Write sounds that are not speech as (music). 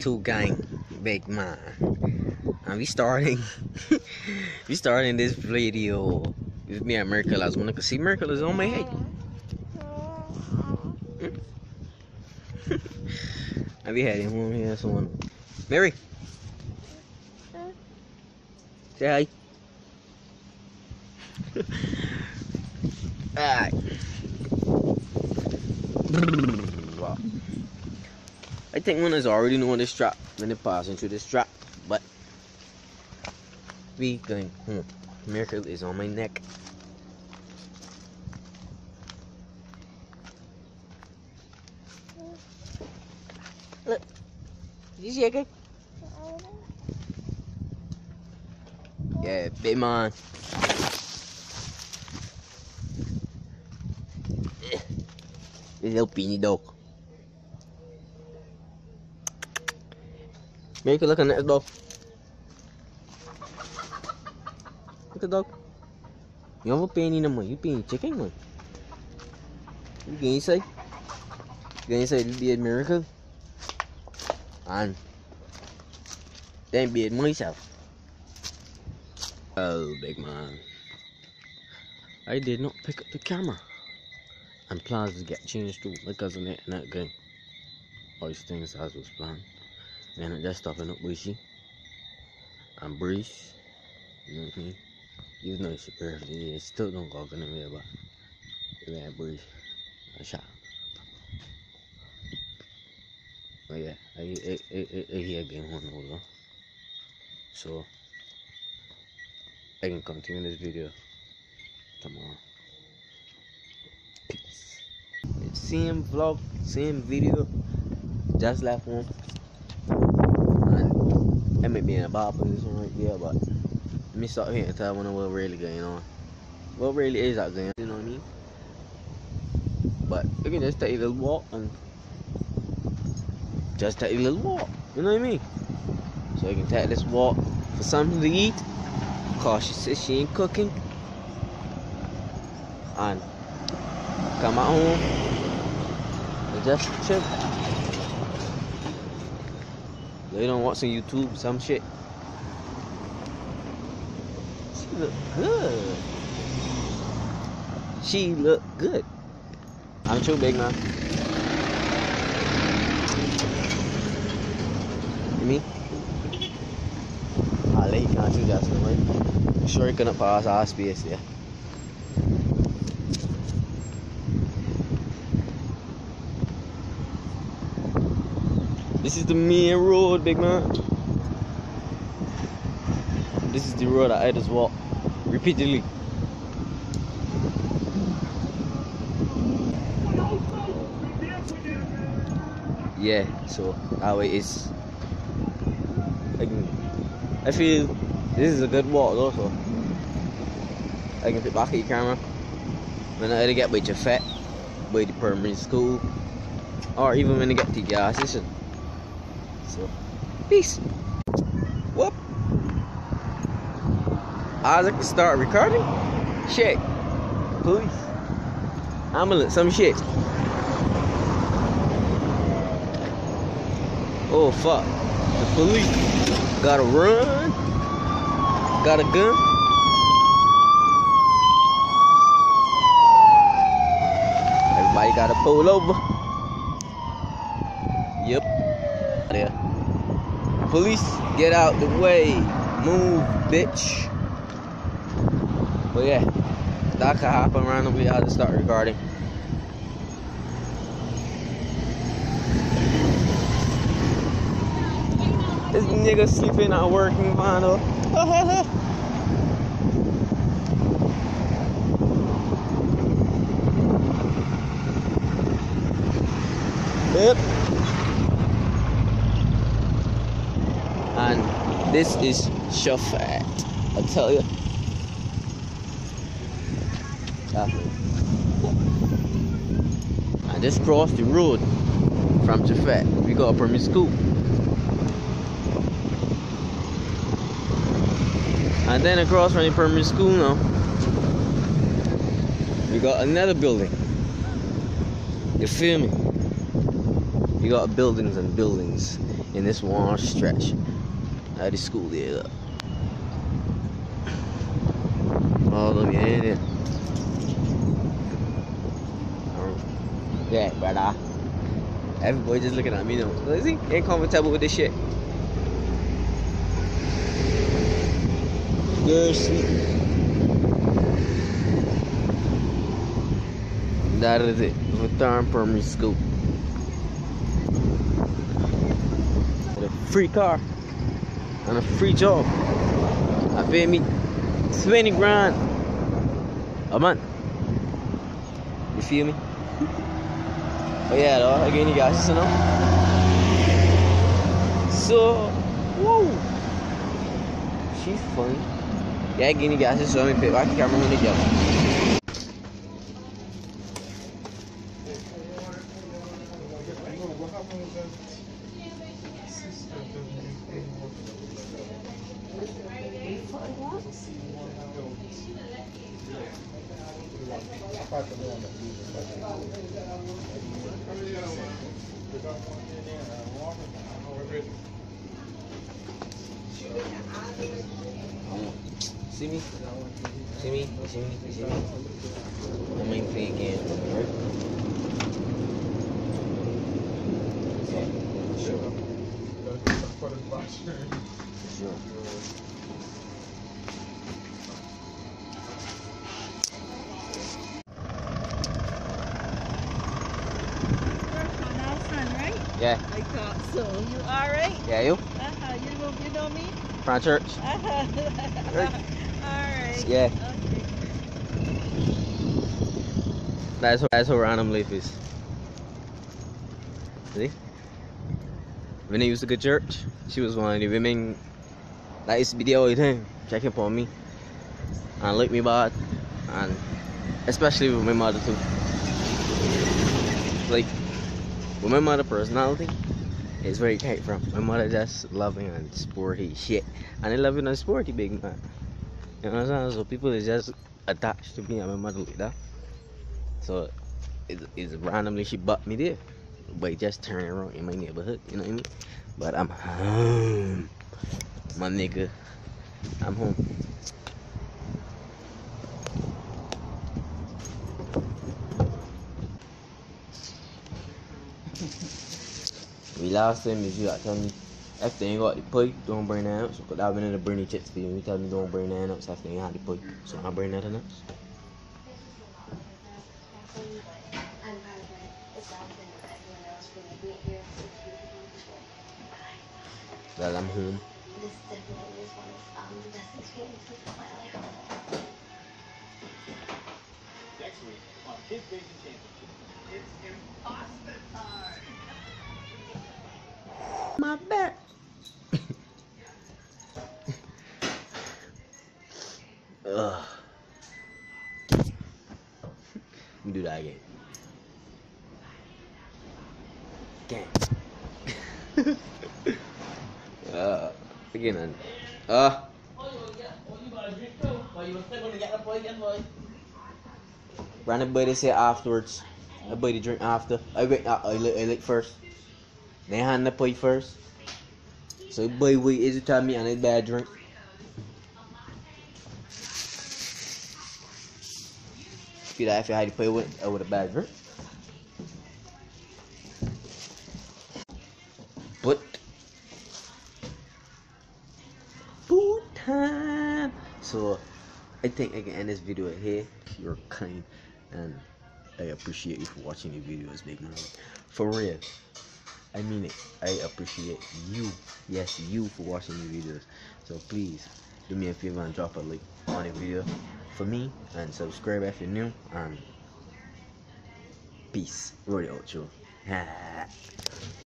Z2 gang? Big man. And we starting (laughs) we starting this video with me and Merkel as one. See Merkel is on my head. (laughs) and we heading home here someone. Mary. Say hi. (laughs) Alright. Think one is already knowing this trap when they pass into this trap, but we going home. Miracle is on my neck. Look, you see it? Yeah, big man. This little beanie dog. Make a look at that dog. Look at dog. You have a penny naman. You penny chicken man. You can say. You can say it'll be a miracle. And then be it myself. Oh, big man. I did not pick up the camera. And plans to get changed to because of the internet game. All these things as was planned. And just stopping up wishy. And breeze. You know what I mean? Even though it's your birthday, it still don't go gonna be about it ain't breeze. A shot. But yeah, I I I I hear game on over. So I can continue this video tomorrow. Peace. Same vlog, same video. Just left home. I may be in a bad position right there, but let me start here and tell everyone what really going on. What really is that going on, you know what I mean? But you can just take a little walk and just take a little walk, you know what I mean? So you can take this walk for something to eat, cause she says she ain't cooking. And come at home and just chill. They don't watch on YouTube, some shit. She look good. She look good. I'm too big now. You mean? Ah, late can't do that, right? Sure you couldn't pass our space there. This is the main road, big man. This is the road I just walk repeatedly. Yeah, so how it is. I, can, I feel this is a good walk also. I can fit back at your camera. When I get by your fat, by the primary school, or even when I get to the gas station. So, peace. Whoop. Isaac, start recording. Shit. Police. Ambulance, some shit. Oh fuck. The police. Gotta run. Got a gun. Everybody gotta pull over. Yep. There. Police, get out the way. Move, bitch. But yeah, that could happen randomly. I to start recording. This nigga sleeping at working man. (laughs) yep. And this is Shafat. I tell you. Ah. I just crossed the road from Jafet. We got a primary school. And then across from the primary school now, we got another building. You feel me? You got buildings and buildings in this one stretch. At the school there. All of you in it. Yeah, brother. Everybody just looking at me now. Is he ain't comfortable with this shit? Sweet. That is it. Return Primary School. Free car and a free job. I pay me 20 grand a month. You feel me? But yeah, though, again, you guys, you know. So, whoa. She's funny. Yeah, again, you guys, so let me pick back the camera when they go. See me? See me? See me? See me? The main thing again, right? Yeah, sure. Sure. Yeah, I thought so. You all right? yeah, you? Uh-huh. You know, you know me? Front church? Uh-huh. (laughs) all right. Yeah. Okay. That's that's how random life is. See? When I used to go to church, she was one of the women that used to be there all the time, checking upon me and like me bad, and especially with my mother too. Like, with my mother personality, is where very came from. My mother just loving and sporty shit, and I love it and sporty big man. You know what I'm saying? So people is just attached to me and my mother like that. So it's, it's randomly she bought me there. But it just turning around in my neighborhood, you know what I mean? But I'm home. My nigga. I'm home. Last time is you got tell me after you got the pay, don't burn that out. So cause I've been in the burning chips for you. You tell me don't burn that out after you had the pay. So I burn that before. Well I'm home. Next week on Kids Basin Championship, it's imposter time. My back. Ugh. Do that again. Damn. (laughs) uh, again, man. Uh. Brandon buddy said afterwards. I buddy drink after. I wait. I, I, I lick first. Then hand to plate first. So boy wait is it time me and a bad drink. Feel like if you had to play with uh, with a bad drink. But food time. So I think I can end this video here. You're kind and I appreciate you for watching the videos, big man. For real. I mean it. I appreciate you. Yes, you for watching the videos. So please do me a favor and drop a like on the video for me and subscribe if you're new. And peace. Roll the. (laughs)